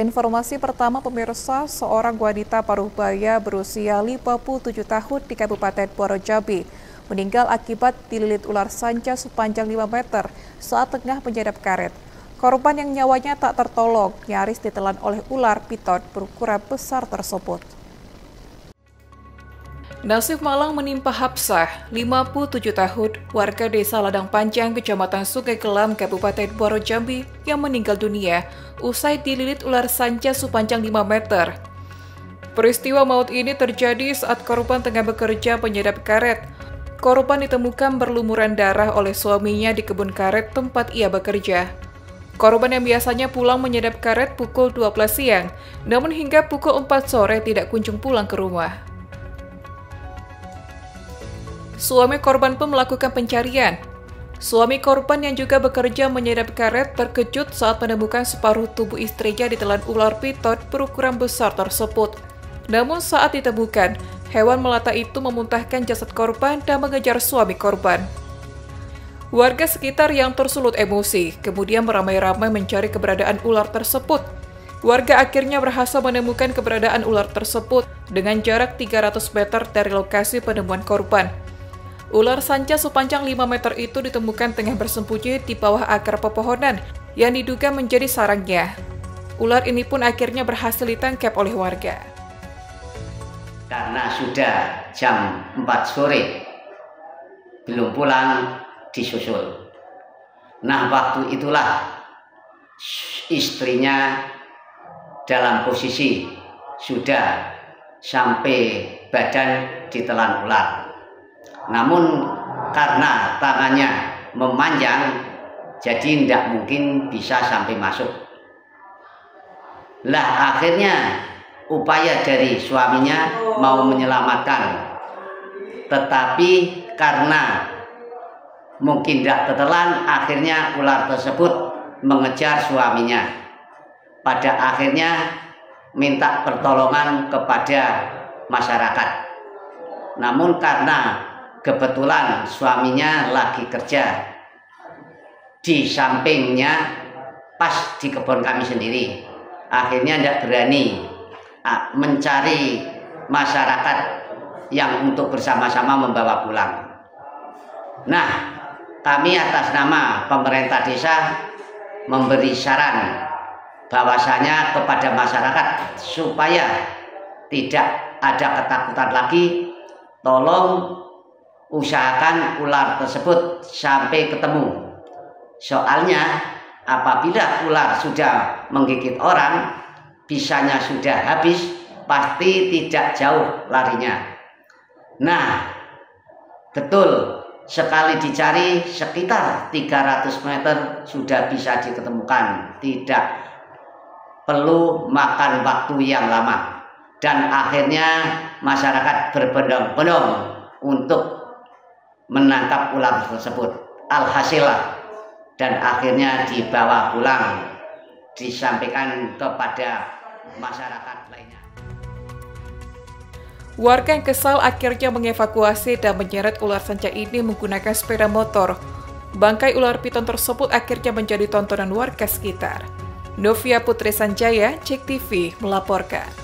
Informasi pertama pemirsa, seorang wanita paruh baya berusia 57 tahun di Kabupaten Muaro Jambi meninggal akibat dililit ular sanca sepanjang 5 meter saat tengah menyadap karet. Korban yang nyawanya tak tertolong nyaris ditelan oleh ular piton berukuran besar tersebut. Nasib malang menimpa Hapsah, 57 tahun, warga desa Ladang Panjang, Kecamatan Sungai Kelam, Kabupaten Muaro Jambi, yang meninggal dunia usai dililit ular sanca sepanjang 5 meter. Peristiwa maut ini terjadi saat korban tengah bekerja penyedap karet. Korban ditemukan berlumuran darah oleh suaminya di kebun karet tempat ia bekerja. Korban yang biasanya pulang menyedap karet pukul 12 siang, namun hingga pukul 4 sore tidak kunjung pulang ke rumah. Suami korban pun melakukan pencarian. Suami korban yang juga bekerja menyedap karet terkejut saat menemukan separuh tubuh istrinya ditelan ular piton berukuran besar tersebut. Namun saat ditemukan, hewan melata itu memuntahkan jasad korban dan mengejar suami korban. Warga sekitar yang tersulut emosi kemudian beramai-ramai mencari keberadaan ular tersebut. Warga akhirnya berhasil menemukan keberadaan ular tersebut dengan jarak 300 meter dari lokasi penemuan korban. Ular sanca sepanjang 5 meter itu ditemukan tengah bersembunyi di bawah akar pepohonan yang diduga menjadi sarangnya. Ular ini pun akhirnya berhasil ditangkap oleh warga. Karena sudah jam 4 sore, belum pulang, disusul. Nah, waktu itulah istrinya dalam posisi sudah sampai badan ditelan ular namun karena tangannya memanjang, jadi tidak mungkin bisa sampai masuk. Lah akhirnya upaya dari suaminya mau menyelamatkan, tetapi karena mungkin tidak ketelan, akhirnya ular tersebut mengejar suaminya. Pada akhirnya minta pertolongan kepada masyarakat. Namun karena kebetulan suaminya lagi kerja. Di sampingnya pas di kebun kami sendiri. Akhirnya tidak berani mencari masyarakat yang untuk bersama-sama membawa pulang. Nah kami atas nama pemerintah desa memberi saran bahwasanya kepada masyarakat supaya tidak ada ketakutan lagi tolong usahakan ular tersebut sampai ketemu. Soalnya apabila ular sudah menggigit orang, bisanya sudah habis, pasti tidak jauh larinya. Nah, betul sekali dicari sekitar 300 meter sudah bisa diketemukan. Tidak perlu makan waktu yang lama. Dan akhirnya masyarakat berbondong-bondong untuk menangkap ular tersebut alhasil dan akhirnya dibawa pulang disampaikan kepada masyarakat lainnya. Warga yang kesal akhirnya mengevakuasi dan menyeret ular sanca ini menggunakan sepeda motor. Bangkai ular piton tersebut akhirnya menjadi tontonan warga sekitar. Novia Putri Sanjaya, Cek TV, melaporkan.